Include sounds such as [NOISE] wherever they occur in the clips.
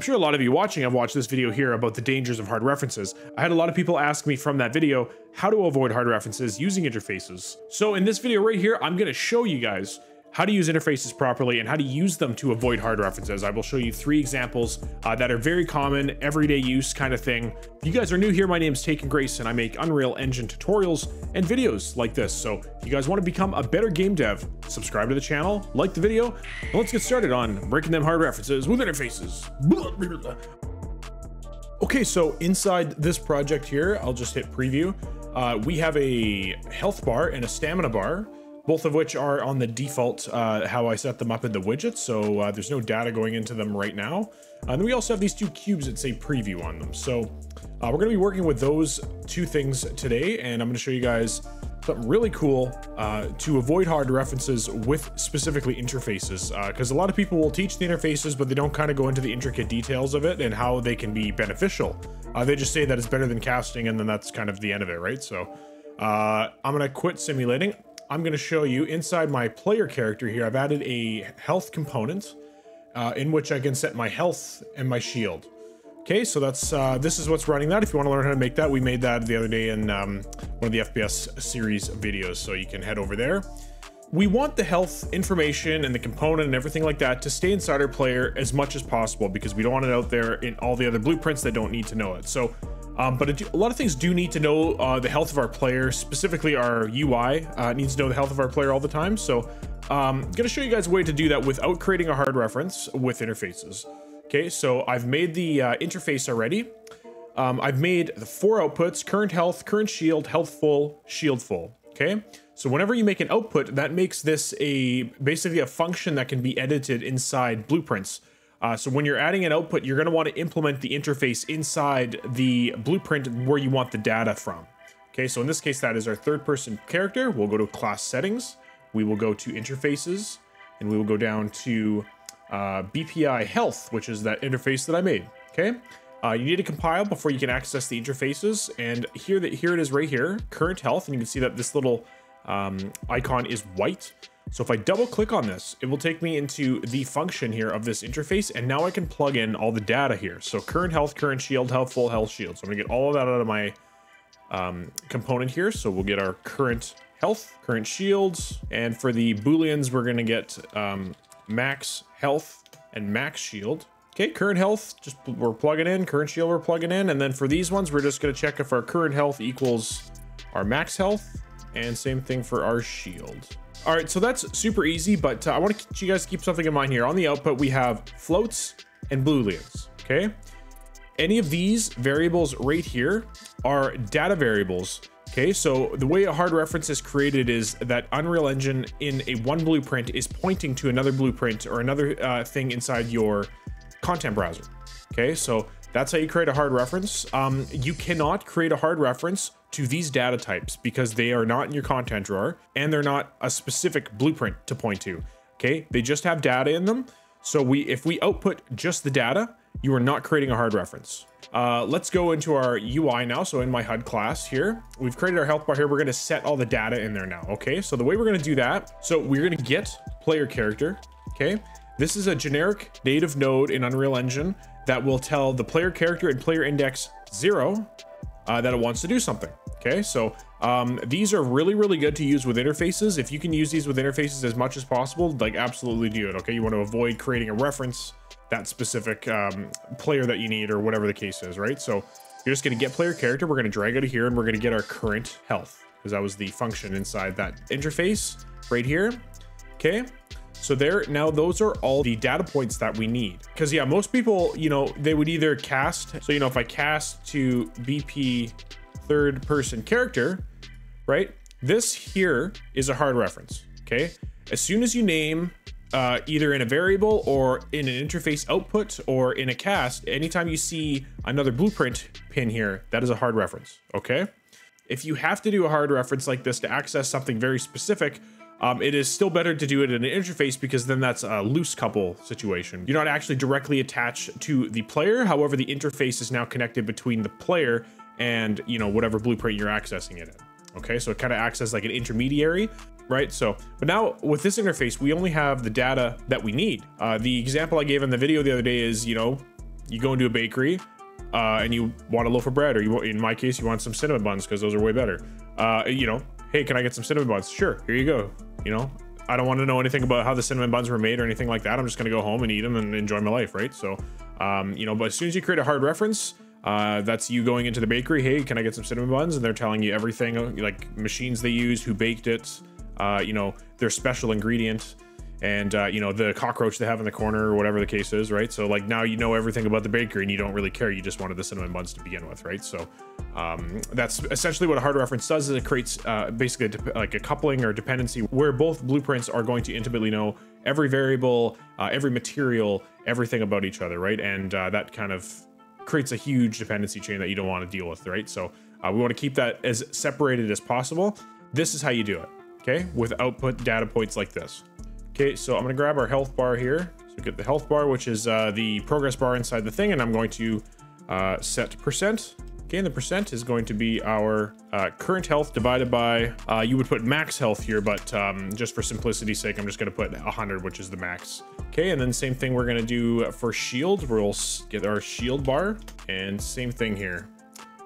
I'm sure a lot of you watching have watched this video here about the dangers of hard references. I had a lot of people ask me from that video how to avoid hard references using interfaces. So in this video right here, I'm gonna show you guys how to use interfaces properly and how to use them to avoid hard references. I will show you three examples uh, that are very common, everyday use kind of thing. If you guys are new here, my name is Taken Grace and I make Unreal Engine tutorials and videos like this. So if you guys want to become a better game dev, subscribe to the channel, like the video, and let's get started on breaking them hard references with interfaces. [LAUGHS] Okay, so inside this project here, I'll just hit preview. Uh, we have a health bar and a stamina bar both of which are on the default uh, how I set them up in the widget, so uh, there's no data going into them right now. Uh, and then we also have these two cubes that say preview on them. So uh, we're gonna be working with those two things today, and I'm gonna show you guys something really cool uh, to avoid hard references with specifically interfaces. Because uh, a lot of people will teach the interfaces, but they don't kind of go into the intricate details of it and how they can be beneficial. they just say that it's better than casting, and then that's kind of the end of it, right? So I'm gonna quit simulating. I'm going to show you inside my player character here, I've added a health component uh, in which I can set my health and my shield. Okay, so that's uh, this is what's running that. If you want to learn how to make that, we made that the other day in um, one of the FPS series videos, so you can head over there. We want the health information and the component and everything like that to stay inside our player as much as possible because we don't want it out there in all the other blueprints that don't need to know it. So um, but a, a, lot of things do need to know uh, the health of our player, specifically our UI uh, needs to know the health of our player all the time. So I'm um, gonna show you guys a way to do that without creating a hard reference with interfaces. Okay, so I've made the uh, interface already. Um, I've made the four outputs, current health, current shield, health full, shield full. Okay, so whenever you make an output, that makes this a basically a function that can be edited inside blueprints. Uh, so when you're adding an output, you're going to want to implement the interface inside the blueprint where you want the data from. Okay, so in this case, that is our third person character. We'll go to class settings. We will go to interfaces and we will go down to uh, BPI health, which is that interface that I made. Okay, uh, you need to compile before you can access the interfaces. And here, that here it is right here, current health. And you can see that this little um, icon is white. So if I double click on this, it will take me into the function here of this interface. And now I can plug in all the data here. So current health, current shield, health, full health shield. So I'm gonna get all of that out of my um, component here. So we'll get our current health, current shields. And for the Booleans, we're gonna get um, max health and max shield. Okay, current health, just we're plugging in, current shield we're plugging in. And then for these ones, we're just gonna check if our current health equals our max health. And same thing for our shield. All right, so that's super easy, but uh, I want to you guys keep something in mind here. On the output, we have floats and booleans, okay? Any of these variables right here are data variables, okay? So the way a hard reference is created is that Unreal Engine in a one blueprint is pointing to another blueprint or another uh, thing inside your content browser, okay? So that's how you create a hard reference. Um, you cannot create a hard reference to these data types because they are not in your content drawer and they're not a specific blueprint to point to. Okay, they just have data in them. So we, if we output just the data, you are not creating a hard reference. Uh, let's go into our UI now. So in my HUD class here, we've created our health bar here. We're going to set all the data in there now. Okay, so the way we're going to do that, so we're going to get player character. Okay, this is a generic native node in Unreal Engine that will tell the player character and player index zero uh, that it wants to do something. Okay, so um, these are really, really good to use with interfaces. If you can use these with interfaces as much as possible, like absolutely do it. Okay, you want to avoid creating a reference that specific um, player that you need or whatever the case is, right? So you're just going to get player character. We're going to drag out of here and we're going to get our current health because that was the function inside that interface right here. Okay. So there, now those are all the data points that we need. Because yeah, most people, you know, they would either cast. So, you know, if I cast to BP third person character, right? This here is a hard reference, okay? As soon as you name uh, either in a variable or in an interface output or in a cast, anytime you see another blueprint pin here, that is a hard reference, okay? If you have to do a hard reference like this to access something very specific, um, it is still better to do it in an interface because then that's a loose couple situation. You're not actually directly attached to the player. However, the interface is now connected between the player and you know whatever blueprint you're accessing it in. Okay, so it kind of acts as like an intermediary, right? So, but now with this interface, we only have the data that we need. Uh, the example I gave in the video the other day is, you know, you go into a bakery uh, and you want a loaf of bread, or you in my case, you want some cinnamon buns because those are way better. Uh, you know, hey, can I get some cinnamon buns? Sure, here you go. You know, I don't want to know anything about how the cinnamon buns were made or anything like that. I'm just gonna go home and eat them and enjoy my life, right? So, um, you know, but as soon as you create a hard reference, uh, that's you going into the bakery. Hey, can I get some cinnamon buns? And they're telling you everything, like machines they use, who baked it, uh, you know, their special ingredient and uh, you know the cockroach they have in the corner or whatever the case is right? So like now you know everything about the bakery and you don't really care. You just wanted the cinnamon buns to begin with right? So um, that's essentially what a hard reference does is it creates uh, basically a like a coupling or dependency where both blueprints are going to intimately know every variable uh, every material everything about each other right? And uh, that kind of creates a huge dependency chain that you don't want to deal with right? So uh, we want to keep that as separated as possible. This is how you do it okay? With output data points like this Okay, so I'm gonna grab our health bar here. So get the health bar, which is uh, the progress bar inside the thing, and I'm going to uh, set percent. Okay, and the percent is going to be our uh, current health divided by, uh, you would put max health here, but um, just for simplicity's sake, I'm just gonna put 100, which is the max. Okay, and then same thing we're gonna do for shield. We'll get our shield bar, and same thing here.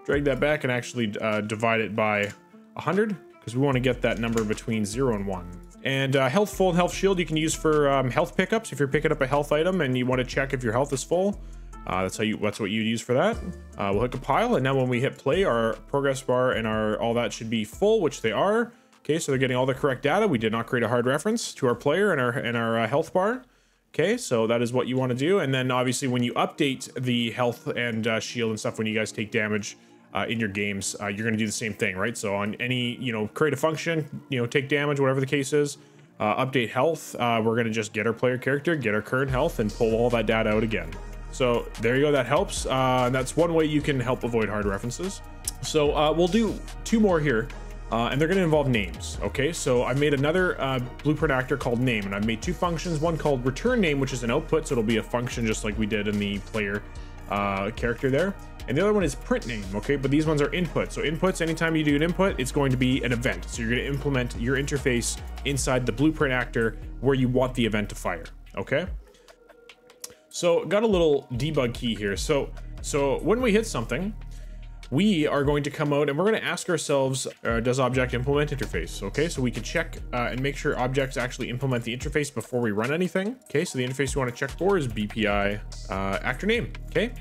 Drag that back and actually uh, divide it by 100, because we wanna get that number between zero and one. And uh, health full and health shield you can use for um, health pickups if you're picking up a health item and you want to check if your health is full. Uh, that's how you. That's what you'd use for that. Uh, we'll hit compile, and now when we hit play, our progress bar and our all that should be full, which they are. Okay, so they're getting all the correct data. We did not create a hard reference to our player and our and our uh, health bar. Okay, so that is what you want to do. And then obviously when you update the health and uh, shield and stuff, when you guys take damage, uh, in your games, uh, you're going to do the same thing, right? So on any, you know, create a function, you know, take damage, whatever the case is, uh, update health, uh, we're going to just get our player character, get our current health, and pull all that data out again. So there you go, that helps. Uh, that's one way you can help avoid hard references. So uh, we'll do two more here. And they're going to involve names. Okay, so I made another blueprint actor called name, and I've made two functions. One called return name, which is an output, so it'll be a function just like we did in the player character there. And the other one is print name, okay? But these ones are input. So inputs, anytime you do an input, it's going to be an event. So you're gonna implement your interface inside the blueprint actor where you want the event to fire, okay? So got a little debug key here. So, so when we hit something, we are going to come out and we're going to ask ourselves, uh, does object implement interface? Okay, so we can check uh, and make sure objects actually implement the interface before we run anything. Okay, so the interface we want to check for is BPI uh, actor name. Okay,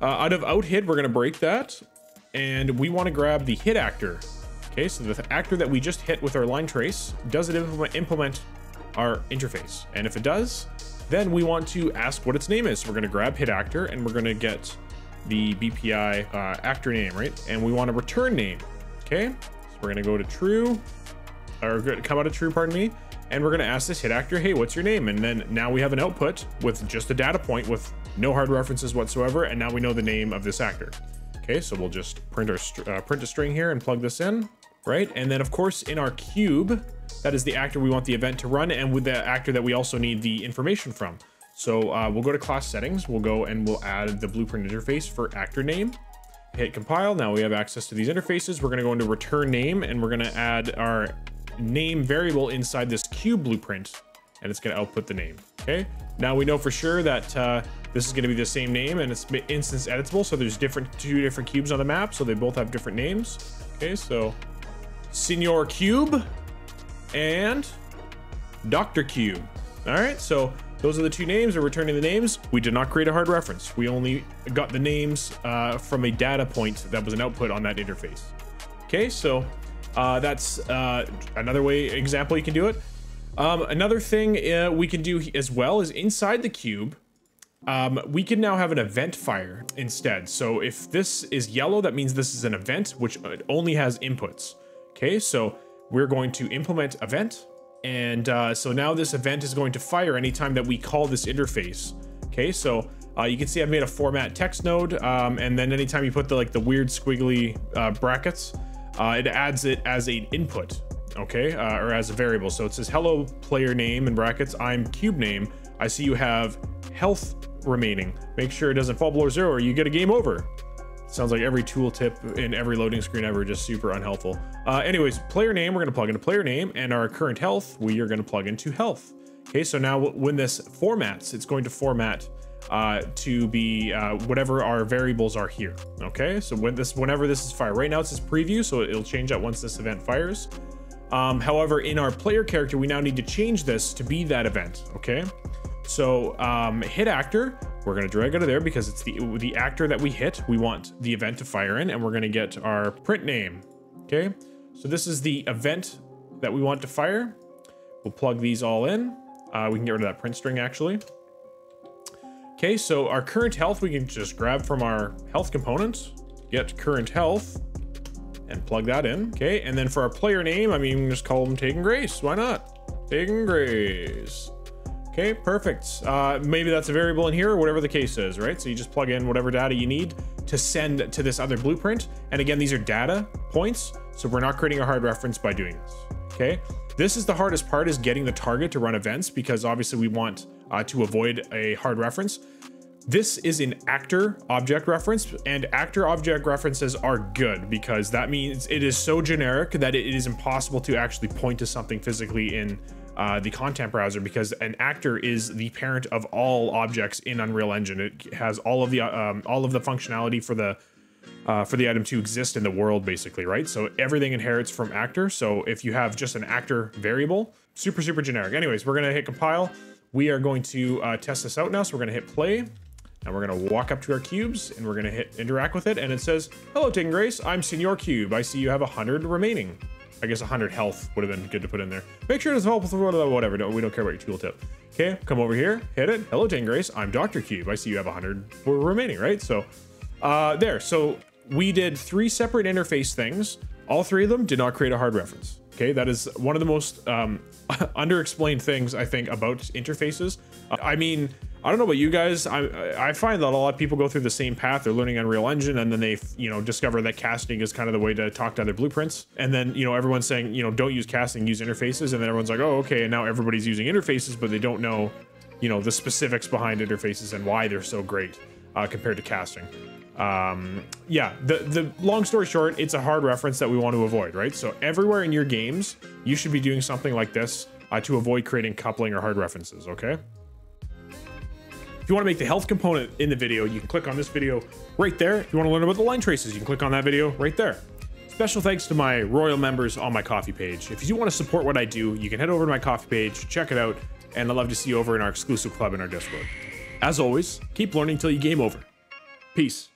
uh, out of out hit, we're going to break that. And we want to grab the hit actor. Okay, so the actor that we just hit with our line trace, does it implement, our interface? And if it does, then we want to ask what its name is. So we're going to grab hit actor and we're going to get the BPI uh, actor name, right? And we want a return name. Okay, so we're going to go to true, or come out of true, pardon me. And we're going to ask this hit actor, hey, what's your name? And then now we have an output with just a data point with no hard references whatsoever, and now we know the name of this actor. Okay, so we'll just print our uh, print a string here and plug this in, right? And then of course in our cube, that is the actor we want the event to run, and with the actor that we also need the information from. So uh, we'll go to class settings, we'll go and we'll add the blueprint interface for actor name. Hit compile, now we have access to these interfaces. We're gonna go into return name and we're gonna add our name variable inside this cube blueprint and it's gonna output the name, okay? Now we know for sure that uh, this is going to be the same name and it's instance editable. So there's different two different cubes on the map. So they both have different names. Okay, so Senior Cube and Dr. Cube. All right, so those are the two names. We're returning the names. We did not create a hard reference. We only got the names uh, from a data point that was an output on that interface. Okay, so uh, that's uh, another way example you can do it. Um, another thing uh, we can do as well is inside the cube, um, we can now have an event fire instead. So if this is yellow, that means this is an event, which only has inputs. Okay, so we're going to implement event. And uh, so now this event is going to fire anytime that we call this interface. Okay, so uh, you can see I've made a format text node. Um, and then anytime you put the like the weird squiggly uh, brackets, uh, it adds it as an input. Okay, uh, or as a variable. So it says hello player name in brackets. I'm cube name. I see you have health remaining. Make sure it doesn't fall below zero or you get a game over. Sounds like every tooltip in every loading screen ever, just super unhelpful. Uh, anyways, player name, we're gonna plug into player name and our current health, we are gonna plug into health. Okay, so now when this formats, it's going to format uh, to be uh, whatever our variables are here. Okay, so when this, whenever this is fired, right now it says preview, so it'll change that once this event fires. Um, however, in our player character, we now need to change this to be that event. Okay, so um, hit actor, we're gonna drag out of there because it's the the actor that we hit. We want the event to fire in, and we're gonna get our print name. Okay, so this is the event that we want to fire. We'll plug these all in. Uh, we can get rid of that print string actually. Okay, so our current health, we can just grab from our health components, get current health, and plug that in. Okay, and then for our player name, I mean, just call them Taken Grace. Why not? Taken Grace. Okay, perfect. Uh, maybe that's a variable in here or whatever the case is, right? So you just plug in whatever data you need to send to this other blueprint. And again, these are data points, so we're not creating a hard reference by doing this, okay? This is the hardest part is getting the target to run events because obviously we want uh, to avoid a hard reference. This is an actor object reference and actor object references are good because that means it is so generic that it is impossible to actually point to something physically in uh, the content browser because an actor is the parent of all objects in Unreal Engine. It has all of the um, all of the functionality for the uh, for the item to exist in the world, basically, right? So everything inherits from actor. So if you have just an actor variable, super, super generic. Anyways, we're gonna hit compile. We are going to uh, test this out now. So we're gonna hit play and we're gonna walk up to our cubes and we're gonna hit interact with it. And it says, hello, Taken Grace, I'm Senor Cube. I see you have 100 remaining. I guess 100 health would have been good to put in there. Make sure it is help with whatever. No, we don't care about your tooltip. Okay, come over here, hit it. Hello, Taken Grace. I'm Dr. Cube. I see you have 100 remaining, right? So uh, there. So we did three separate interface things. All three of them did not create a hard reference. Okay, that is one of the most um, [LAUGHS] underexplained things I think about interfaces. I mean, I don't know about you guys. I I find that a lot of people go through the same path. They're learning Unreal Engine, and then they you know discover that casting is kind of the way to talk to other blueprints. And then you know everyone's saying you know don't use casting, use interfaces, and then everyone's like oh okay, and now everybody's using interfaces, but they don't know you know the specifics behind interfaces and why they're so great uh, compared to casting um, yeah, the, the long story short, it's a hard reference that we want to avoid, right? So everywhere in your games, you should be doing something like this uh, to avoid creating coupling or hard references, okay? If you want to make the health component in the video, you can click on this video right there. If you want to learn about the line traces, you can click on that video right there. Special thanks to my royal members on my Ko-fi page. If you do want to support what I do, you can head over to my Ko-fi page, check it out, and I'd love to see you over in our exclusive club in our Discord. As always, keep learning till you game over. Peace.